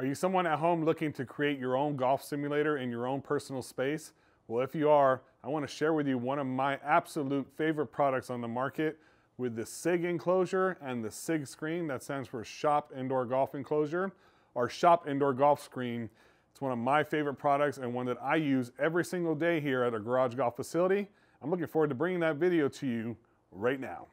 Are you someone at home looking to create your own golf simulator in your own personal space? Well, if you are, I want to share with you one of my absolute favorite products on the market with the SIG enclosure and the SIG screen. That stands for Shop Indoor Golf Enclosure or Shop Indoor Golf Screen. It's one of my favorite products and one that I use every single day here at a garage golf facility. I'm looking forward to bringing that video to you right now.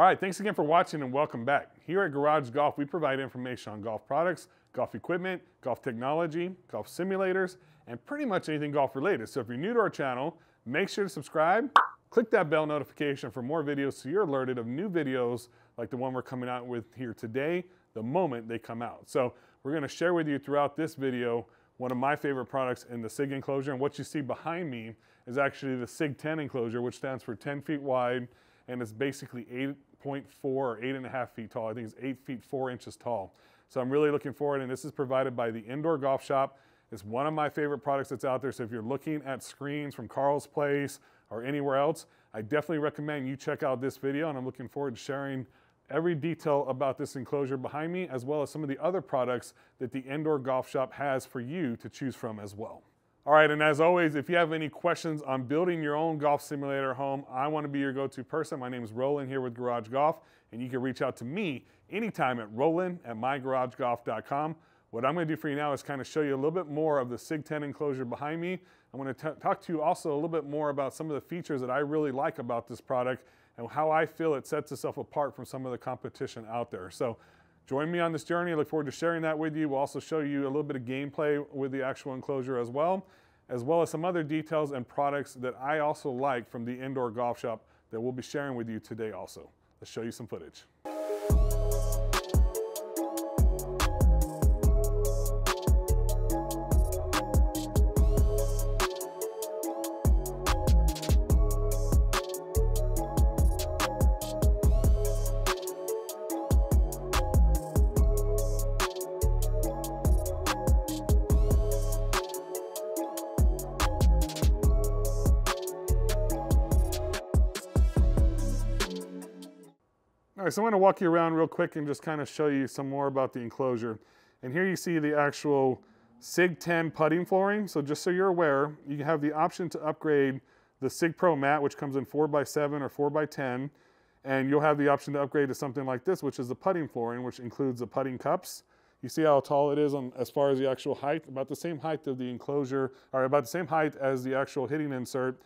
All right, thanks again for watching and welcome back. Here at Garage Golf, we provide information on golf products, golf equipment, golf technology, golf simulators, and pretty much anything golf related. So if you're new to our channel, make sure to subscribe, click that bell notification for more videos so you're alerted of new videos like the one we're coming out with here today, the moment they come out. So we're gonna share with you throughout this video one of my favorite products in the SIG enclosure. And what you see behind me is actually the SIG 10 enclosure, which stands for 10 feet wide, and it's basically 8.4 or 8.5 feet tall. I think it's 8 feet 4 inches tall. So I'm really looking forward, and this is provided by the Indoor Golf Shop. It's one of my favorite products that's out there. So if you're looking at screens from Carl's Place or anywhere else, I definitely recommend you check out this video, and I'm looking forward to sharing every detail about this enclosure behind me, as well as some of the other products that the Indoor Golf Shop has for you to choose from as well. All right, and as always, if you have any questions on building your own golf simulator home, I want to be your go-to person. My name is Roland here with Garage Golf, and you can reach out to me anytime at roland at mygaragegolf.com. What I'm going to do for you now is kind of show you a little bit more of the SIG 10 enclosure behind me. I'm going to talk to you also a little bit more about some of the features that I really like about this product and how I feel it sets itself apart from some of the competition out there. So Join me on this journey. I look forward to sharing that with you. We'll also show you a little bit of gameplay with the actual enclosure as well, as well as some other details and products that I also like from the indoor golf shop that we'll be sharing with you today also. Let's show you some footage. Right, so I'm gonna walk you around real quick and just kind of show you some more about the enclosure. And here you see the actual SIG 10 putting flooring. So just so you're aware, you have the option to upgrade the SIG Pro mat, which comes in 4x7 or 4x10. And you'll have the option to upgrade to something like this, which is the putting flooring, which includes the putting cups. You see how tall it is on, as far as the actual height? About the same height of the enclosure, or about the same height as the actual hitting insert,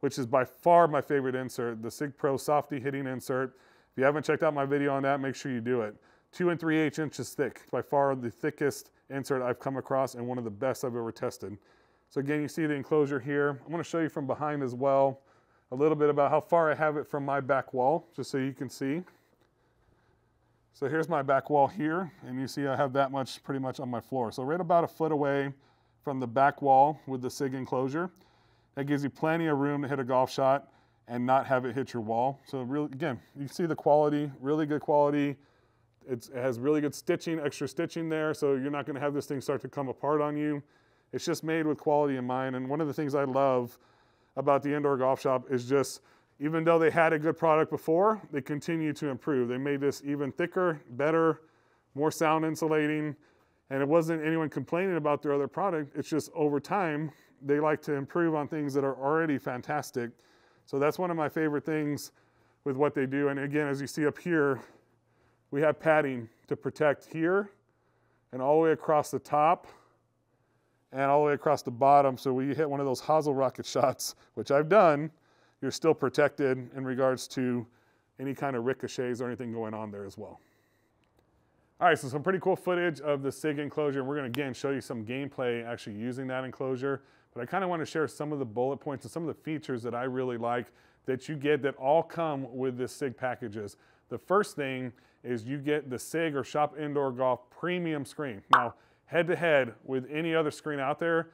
which is by far my favorite insert, the SIG Pro Softy hitting insert. You haven't checked out my video on that, make sure you do it. Two and three eighths inches thick, It's by far the thickest insert I've come across and one of the best I've ever tested. So again, you see the enclosure here. I'm gonna show you from behind as well, a little bit about how far I have it from my back wall, just so you can see. So here's my back wall here, and you see I have that much pretty much on my floor. So right about a foot away from the back wall with the SIG enclosure. That gives you plenty of room to hit a golf shot and not have it hit your wall. So really, again, you see the quality, really good quality. It's, it has really good stitching, extra stitching there, so you're not gonna have this thing start to come apart on you. It's just made with quality in mind. And one of the things I love about the indoor golf shop is just, even though they had a good product before, they continue to improve. They made this even thicker, better, more sound insulating, and it wasn't anyone complaining about their other product. It's just over time, they like to improve on things that are already fantastic. So that's one of my favorite things with what they do. And again, as you see up here, we have padding to protect here and all the way across the top and all the way across the bottom. So when you hit one of those hosel rocket shots, which I've done, you're still protected in regards to any kind of ricochets or anything going on there as well. All right, so some pretty cool footage of the SIG enclosure. We're gonna again show you some gameplay actually using that enclosure. But I kind of want to share some of the bullet points and some of the features that I really like that you get that all come with the SIG packages. The first thing is you get the SIG or Shop Indoor Golf premium screen. Now, head to head with any other screen out there,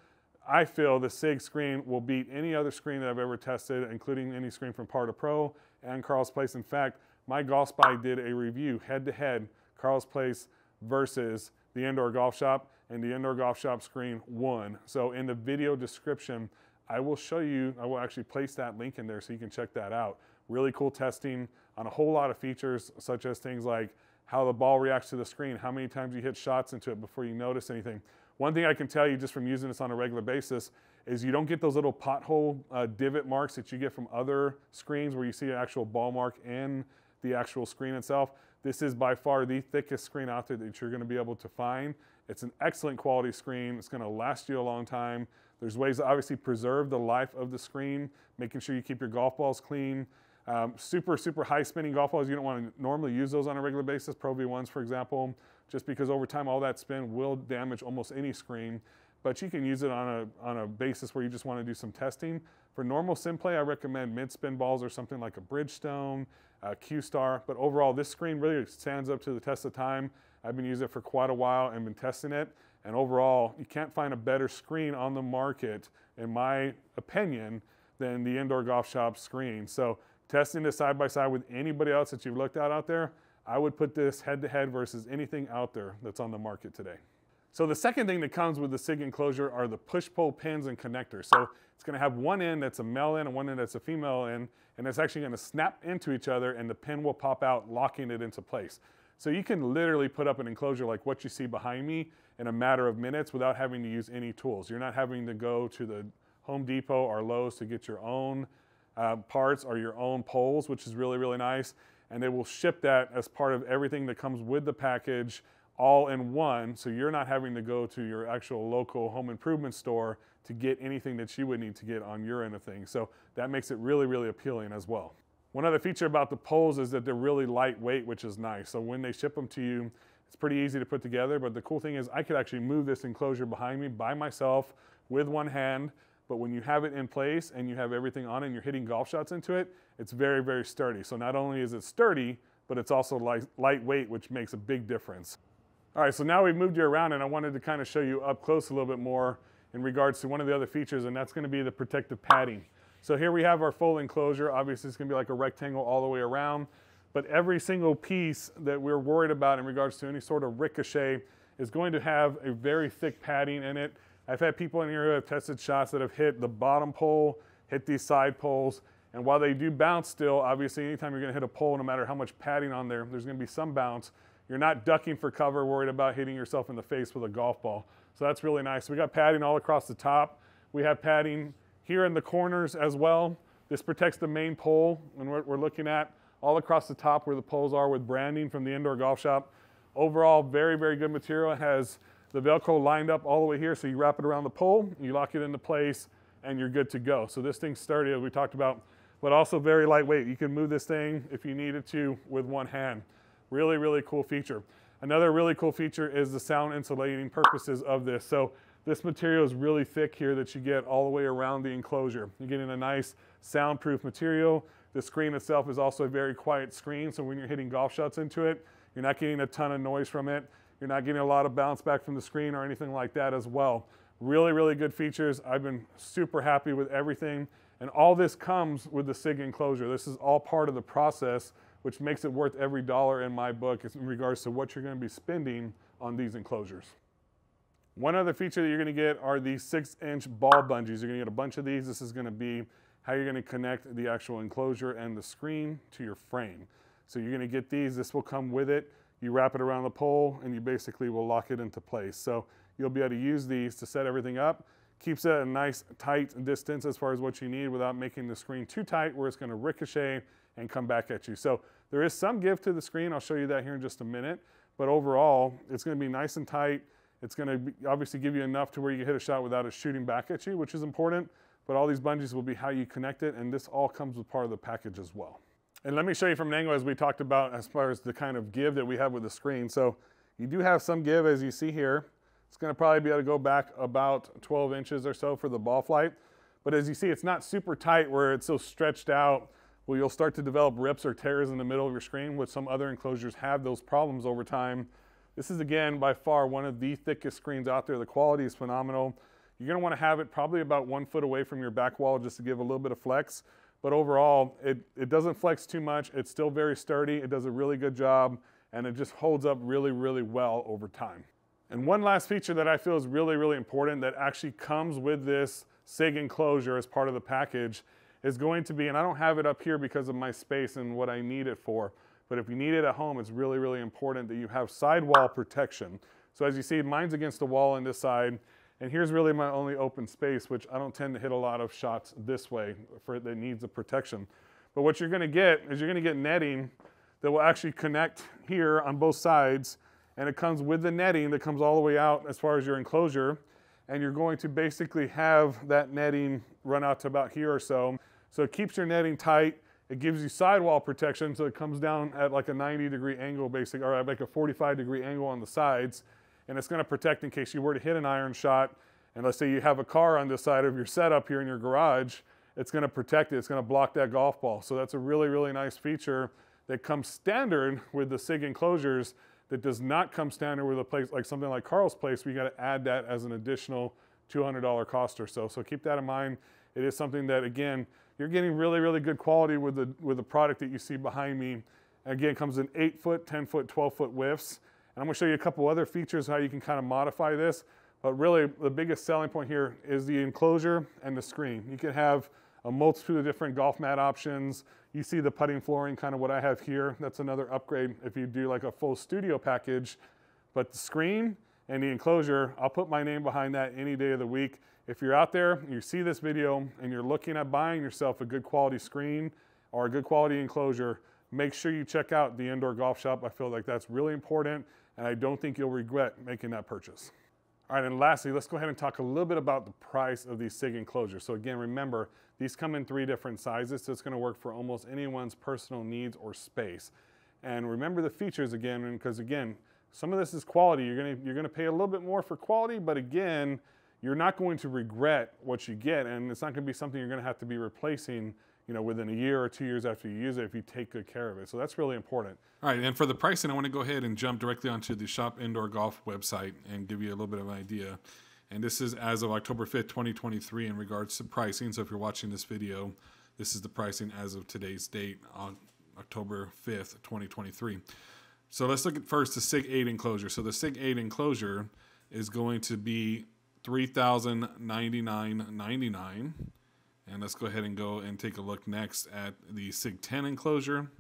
I feel the SIG screen will beat any other screen that I've ever tested, including any screen from Par2Pro and Carl's Place. In fact, MyGolfSpy did a review head to head, Carl's Place versus the Indoor Golf Shop, and the Indoor Golf Shop screen won. So in the video description, I will show you, I will actually place that link in there so you can check that out. really cool testing on a whole lot of features, such as things like how the ball reacts to the screen, how many times you hit shots into it before you notice anything. One thing I can tell you just from using this on a regular basis is you don't get those little pothole uh, divot marks that you get from other screens where you see an actual ball mark in the actual screen itself. This is by far the thickest screen out there that you're gonna be able to find. It's an excellent quality screen. It's gonna last you a long time. There's ways to obviously preserve the life of the screen, making sure you keep your golf balls clean. Um, super, super high spinning golf balls, you don't want to normally use those on a regular basis, Pro V1s for example, just because over time all that spin will damage almost any screen. But you can use it on a, on a basis where you just want to do some testing. For normal sim play, I recommend mid spin balls or something like a Bridgestone, a Q-Star. But overall, this screen really stands up to the test of time. I've been using it for quite a while and been testing it. And overall, you can't find a better screen on the market, in my opinion, than the Indoor Golf Shop screen. So testing this side by side with anybody else that you've looked at out there, I would put this head to head versus anything out there that's on the market today. So the second thing that comes with the SIG enclosure are the push-pull pins and connectors. So it's gonna have one end that's a male end and one end that's a female end, and it's actually gonna snap into each other and the pin will pop out, locking it into place. So you can literally put up an enclosure like what you see behind me in a matter of minutes without having to use any tools. You're not having to go to the Home Depot or Lowe's to get your own uh, parts or your own poles, which is really, really nice. And they will ship that as part of everything that comes with the package all in one. So you're not having to go to your actual local home improvement store to get anything that you would need to get on your end of things. So that makes it really, really appealing as well. One other feature about the poles is that they're really lightweight, which is nice. So when they ship them to you, it's pretty easy to put together. But the cool thing is I could actually move this enclosure behind me by myself with one hand. But when you have it in place and you have everything on it and you're hitting golf shots into it, it's very, very sturdy. So not only is it sturdy, but it's also light, lightweight, which makes a big difference. All right, so now we've moved you around and I wanted to kind of show you up close a little bit more in regards to one of the other features, and that's gonna be the protective padding. So here we have our full enclosure. Obviously, it's gonna be like a rectangle all the way around, but every single piece that we're worried about in regards to any sort of ricochet is going to have a very thick padding in it I've had people in here who have tested shots that have hit the bottom pole, hit these side poles, and while they do bounce still, obviously anytime you're gonna hit a pole, no matter how much padding on there, there's gonna be some bounce. You're not ducking for cover, worried about hitting yourself in the face with a golf ball. So that's really nice. We got padding all across the top. We have padding here in the corners as well. This protects the main pole, and we're, we're looking at all across the top where the poles are with branding from the indoor golf shop. Overall, very, very good material. It has the Velcro lined up all the way here, so you wrap it around the pole, you lock it into place, and you're good to go. So this thing's sturdy, as we talked about, but also very lightweight. You can move this thing, if you needed to, with one hand. Really, really cool feature. Another really cool feature is the sound insulating purposes of this. So this material is really thick here that you get all the way around the enclosure. You're getting a nice soundproof material. The screen itself is also a very quiet screen, so when you're hitting golf shots into it, you're not getting a ton of noise from it. You're not getting a lot of bounce back from the screen or anything like that as well. Really, really good features. I've been super happy with everything. And all this comes with the SIG enclosure. This is all part of the process, which makes it worth every dollar in my book in regards to what you're going to be spending on these enclosures. One other feature that you're going to get are these six inch ball bungees. You're going to get a bunch of these. This is going to be how you're going to connect the actual enclosure and the screen to your frame. So you're going to get these. This will come with it. You wrap it around the pole and you basically will lock it into place. So you'll be able to use these to set everything up. Keeps it a nice tight distance as far as what you need without making the screen too tight where it's gonna ricochet and come back at you. So there is some give to the screen. I'll show you that here in just a minute. But overall, it's gonna be nice and tight. It's gonna obviously give you enough to where you hit a shot without it shooting back at you, which is important. But all these bungees will be how you connect it, and this all comes with part of the package as well. And let me show you from an angle as we talked about as far as the kind of give that we have with the screen. So you do have some give as you see here. It's gonna probably be able to go back about 12 inches or so for the ball flight. But as you see, it's not super tight where it's so stretched out where you'll start to develop rips or tears in the middle of your screen, which some other enclosures have those problems over time. This is again, by far, one of the thickest screens out there. The quality is phenomenal. You're gonna wanna have it probably about one foot away from your back wall just to give a little bit of flex. But overall, it, it doesn't flex too much. It's still very sturdy. It does a really good job and it just holds up really, really well over time. And one last feature that I feel is really, really important that actually comes with this SIG enclosure as part of the package is going to be, and I don't have it up here because of my space and what I need it for, but if you need it at home, it's really, really important that you have sidewall protection. So as you see, mine's against the wall on this side, and here's really my only open space, which I don't tend to hit a lot of shots this way for that needs a protection. But what you're gonna get is you're gonna get netting that will actually connect here on both sides, and it comes with the netting that comes all the way out as far as your enclosure, and you're going to basically have that netting run out to about here or so. So it keeps your netting tight, it gives you sidewall protection, so it comes down at like a 90 degree angle, basically, or like a 45 degree angle on the sides, and it's gonna protect in case you were to hit an iron shot, and let's say you have a car on this side of your setup here in your garage, it's gonna protect it, it's gonna block that golf ball. So that's a really, really nice feature that comes standard with the SIG enclosures that does not come standard with a place like something like Carl's Place, we gotta add that as an additional $200 cost or so. So keep that in mind. It is something that, again, you're getting really, really good quality with the, with the product that you see behind me. Again, comes in 8 foot, 10 foot, 12 foot widths. And I'm gonna show you a couple other features how you can kind of modify this. But really, the biggest selling point here is the enclosure and the screen. You can have a multitude of different golf mat options. You see the putting flooring, kind of what I have here. That's another upgrade if you do like a full studio package. But the screen and the enclosure, I'll put my name behind that any day of the week. If you're out there, you see this video, and you're looking at buying yourself a good quality screen or a good quality enclosure, make sure you check out the Indoor Golf Shop. I feel like that's really important, and I don't think you'll regret making that purchase. All right, and lastly, let's go ahead and talk a little bit about the price of these SIG enclosures. So again, remember, these come in three different sizes, so it's gonna work for almost anyone's personal needs or space. And remember the features again, because again, some of this is quality. You're gonna, you're gonna pay a little bit more for quality, but again, you're not going to regret what you get, and it's not gonna be something you're gonna have to be replacing you know, within a year or two years after you use it if you take good care of it. So that's really important. All right, and for the pricing, I want to go ahead and jump directly onto the Shop Indoor Golf website and give you a little bit of an idea. And this is as of October 5th, 2023, in regards to pricing. So if you're watching this video, this is the pricing as of today's date on October 5th, 2023. So let's look at first the SIG 8 enclosure. So the SIG 8 enclosure is going to be $3,099.99. And let's go ahead and go and take a look next at the SIG 10 enclosure.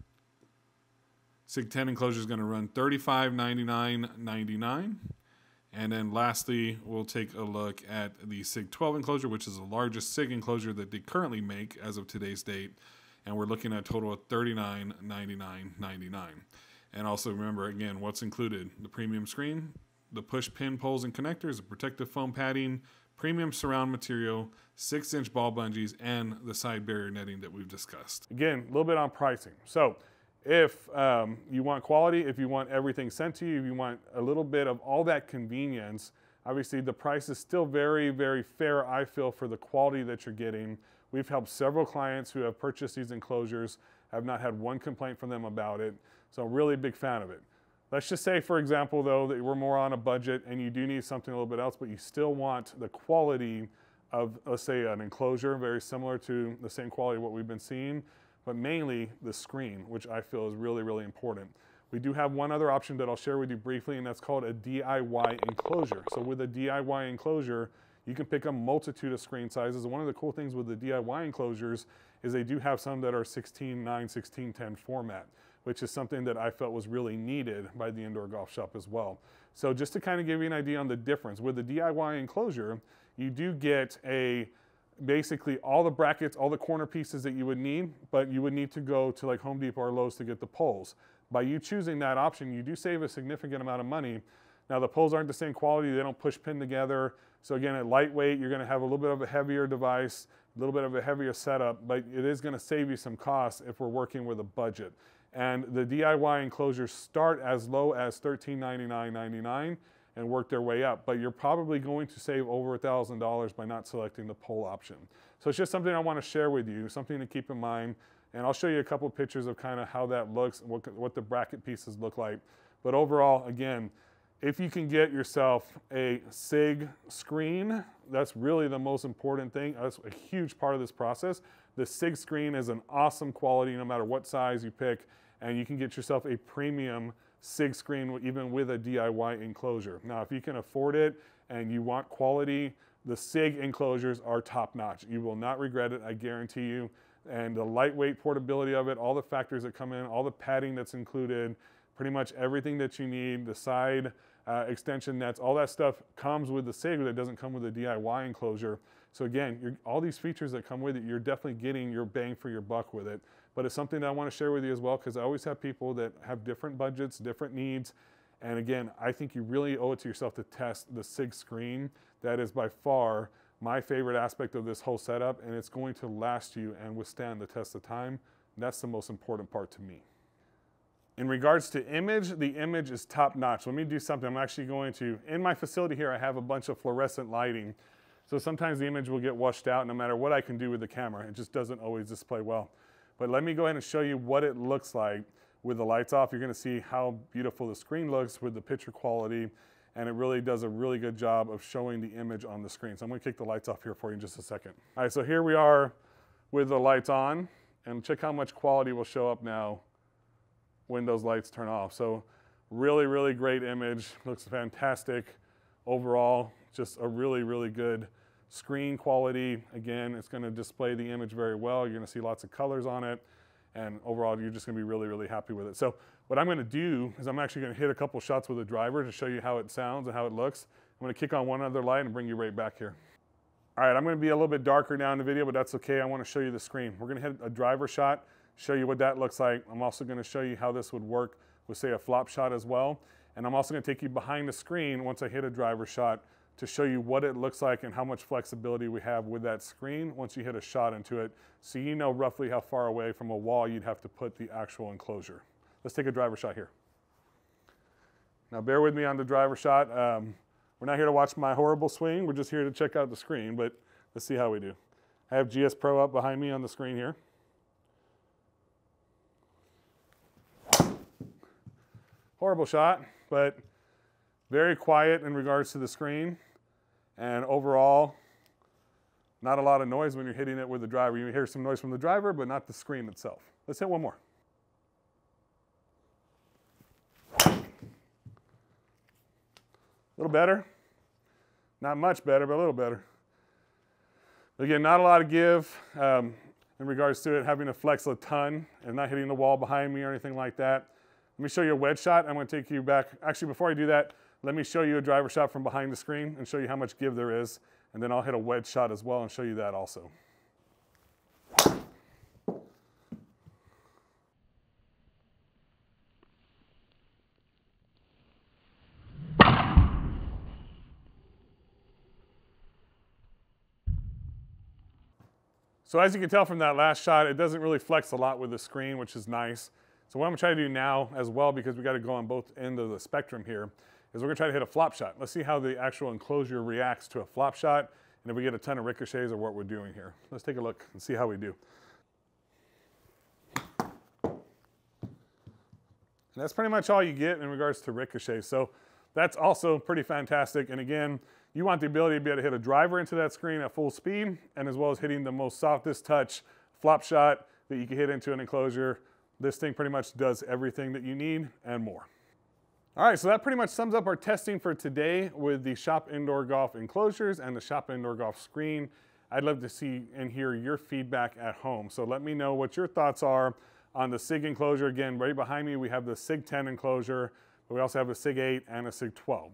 SIG 10 enclosure is going to run $35.99.99. And then lastly, we'll take a look at the SIG 12 enclosure, which is the largest SIG enclosure that they currently make as of today's date. And we're looking at a total of $39.99.99. And also remember, again, what's included? The premium screen, the push pin poles and connectors, the protective foam padding, premium surround material, six inch ball bungees, and the side barrier netting that we've discussed. Again, a little bit on pricing. So if um, you want quality, if you want everything sent to you, if you want a little bit of all that convenience, obviously the price is still very, very fair, I feel, for the quality that you're getting. We've helped several clients who have purchased these enclosures, have not had one complaint from them about it. So really a big fan of it. Let's just say, for example, though, that we're more on a budget and you do need something a little bit else, but you still want the quality of, let's say, an enclosure, very similar to the same quality of what we've been seeing, but mainly the screen, which I feel is really, really important. We do have one other option that I'll share with you briefly, and that's called a DIY enclosure. So with a DIY enclosure, you can pick a multitude of screen sizes. One of the cool things with the DIY enclosures is they do have some that are 16, 9, 16, 10 format which is something that I felt was really needed by the indoor golf shop as well. So just to kind of give you an idea on the difference, with the DIY enclosure, you do get a basically all the brackets, all the corner pieces that you would need, but you would need to go to like Home Depot or Lowe's to get the poles. By you choosing that option, you do save a significant amount of money. Now the poles aren't the same quality, they don't push pin together. So again, at lightweight, you're gonna have a little bit of a heavier device, a little bit of a heavier setup, but it is gonna save you some costs if we're working with a budget. And the DIY enclosures start as low as $1399.99 and work their way up. But you're probably going to save over $1,000 by not selecting the pole option. So it's just something I want to share with you, something to keep in mind. And I'll show you a couple pictures of kind of how that looks, what, what the bracket pieces look like. But overall, again, if you can get yourself a SIG screen, that's really the most important thing. That's a huge part of this process. The SIG screen is an awesome quality no matter what size you pick and you can get yourself a premium SIG screen even with a DIY enclosure. Now, if you can afford it and you want quality, the SIG enclosures are top notch. You will not regret it, I guarantee you. and the lightweight portability of it, all the factors that come in, all the padding that's included, pretty much everything that you need, the side uh, extension nets, all that stuff comes with the SIG that doesn't come with the DIY enclosure. So again, all these features that come with it, you're definitely getting your bang for your buck with it. But it's something that I want to share with you as well because I always have people that have different budgets, different needs. And again, I think you really owe it to yourself to test the SIG screen. That is by far my favorite aspect of this whole setup and it's going to last you and withstand the test of time. That's the most important part to me. In regards to image, the image is top notch. Let me do something. I'm actually going to, in my facility here, I have a bunch of fluorescent lighting. So sometimes the image will get washed out no matter what I can do with the camera. It just doesn't always display well. But let me go ahead and show you what it looks like with the lights off. You're gonna see how beautiful the screen looks with the picture quality and it really does a really good job of showing the image on the screen. So I'm gonna kick the lights off here for you in just a second. All right, so here we are with the lights on and check how much quality will show up now when those lights turn off. So really, really great image, looks fantastic overall, just a really, really good screen quality. Again, it's gonna display the image very well. You're gonna see lots of colors on it. And overall, you're just gonna be really, really happy with it. So what I'm gonna do is I'm actually gonna hit a couple shots with a driver to show you how it sounds and how it looks. I'm gonna kick on one other light and bring you right back here. All right, I'm gonna be a little bit darker now in the video, but that's okay. I wanna show you the screen. We're gonna hit a driver shot show you what that looks like. I'm also gonna show you how this would work with say a flop shot as well. And I'm also gonna take you behind the screen once I hit a driver shot to show you what it looks like and how much flexibility we have with that screen once you hit a shot into it. So you know roughly how far away from a wall you'd have to put the actual enclosure. Let's take a driver shot here. Now bear with me on the driver shot. Um, we're not here to watch my horrible swing. We're just here to check out the screen, but let's see how we do. I have GS Pro up behind me on the screen here. Horrible shot, but very quiet in regards to the screen. And overall, not a lot of noise when you're hitting it with the driver. You hear some noise from the driver, but not the screen itself. Let's hit one more. A little better. Not much better, but a little better. Again, not a lot of give um, in regards to it having to flex a ton and not hitting the wall behind me or anything like that. Let me show you a wedge shot. I'm going to take you back. Actually, before I do that, let me show you a driver shot from behind the screen and show you how much give there is. And then I'll hit a wedge shot as well and show you that also. So as you can tell from that last shot, it doesn't really flex a lot with the screen, which is nice. So what I'm gonna try to do now as well, because we gotta go on both ends of the spectrum here, is we're gonna try to hit a flop shot. Let's see how the actual enclosure reacts to a flop shot, and if we get a ton of ricochets or what we're doing here. Let's take a look and see how we do. And that's pretty much all you get in regards to ricochet. So that's also pretty fantastic. And again, you want the ability to be able to hit a driver into that screen at full speed, and as well as hitting the most softest touch flop shot that you can hit into an enclosure this thing pretty much does everything that you need and more. All right, so that pretty much sums up our testing for today with the Shop Indoor Golf enclosures and the Shop Indoor Golf screen. I'd love to see and hear your feedback at home. So let me know what your thoughts are on the SIG enclosure. Again, right behind me, we have the SIG 10 enclosure, but we also have a SIG 8 and a SIG 12.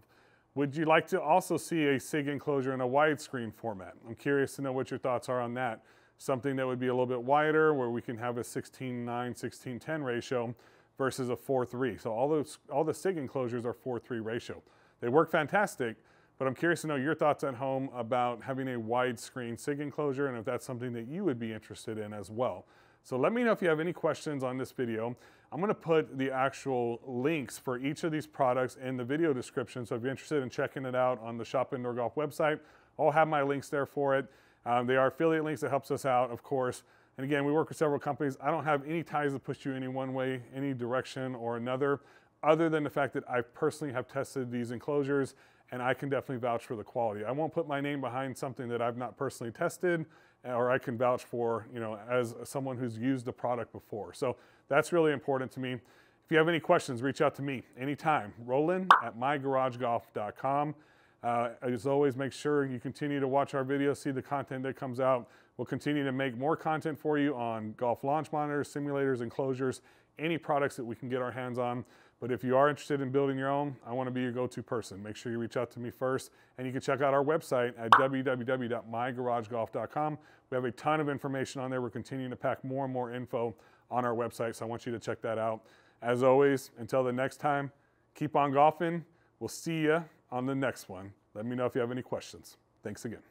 Would you like to also see a SIG enclosure in a widescreen format? I'm curious to know what your thoughts are on that something that would be a little bit wider where we can have a 16-9, 16-10 ratio versus a 4-3. So all those all the SIG enclosures are 4-3 ratio. They work fantastic, but I'm curious to know your thoughts at home about having a widescreen SIG enclosure and if that's something that you would be interested in as well. So let me know if you have any questions on this video. I'm gonna put the actual links for each of these products in the video description. So if you're interested in checking it out on the Shop Indoor Golf website, I'll have my links there for it. Um, they are affiliate links that helps us out, of course. And again, we work with several companies. I don't have any ties to push you any one way, any direction or another, other than the fact that I personally have tested these enclosures and I can definitely vouch for the quality. I won't put my name behind something that I've not personally tested or I can vouch for, you know, as someone who's used the product before. So that's really important to me. If you have any questions, reach out to me anytime. Roland at mygaragegolf.com. Uh, as always, make sure you continue to watch our videos, see the content that comes out. We'll continue to make more content for you on golf launch monitors, simulators, enclosures, any products that we can get our hands on. But if you are interested in building your own, I want to be your go-to person. Make sure you reach out to me first, and you can check out our website at www.mygaragegolf.com. We have a ton of information on there. We're continuing to pack more and more info on our website, so I want you to check that out. As always, until the next time, keep on golfing. We'll see you on the next one. Let me know if you have any questions. Thanks again.